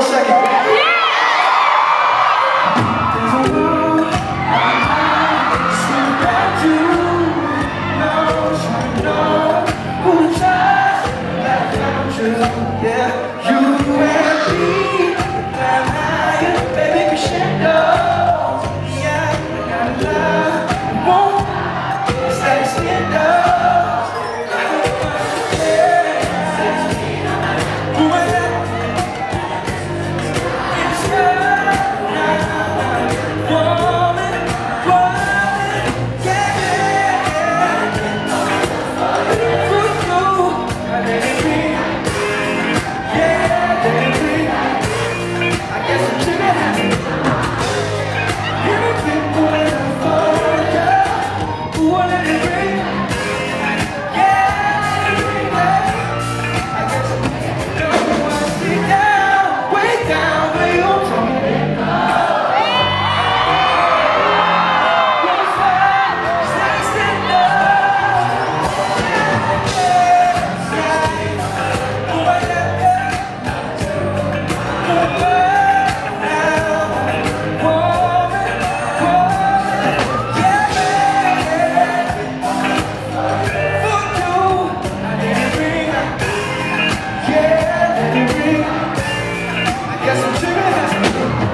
consegue. Yeah.